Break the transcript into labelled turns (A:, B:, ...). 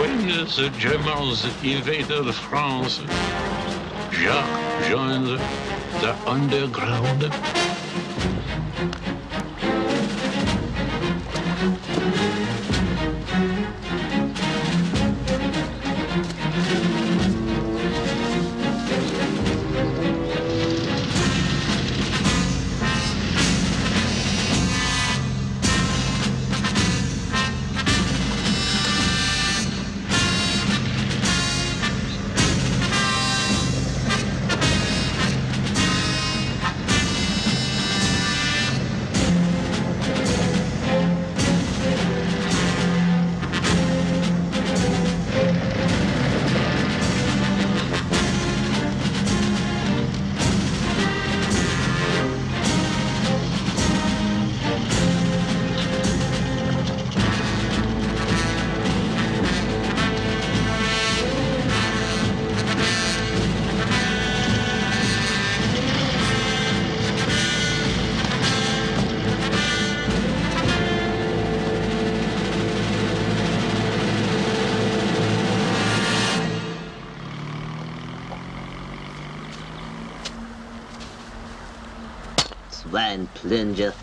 A: When the Germans invaded France, Jacques joined the underground.
B: Swine plunger.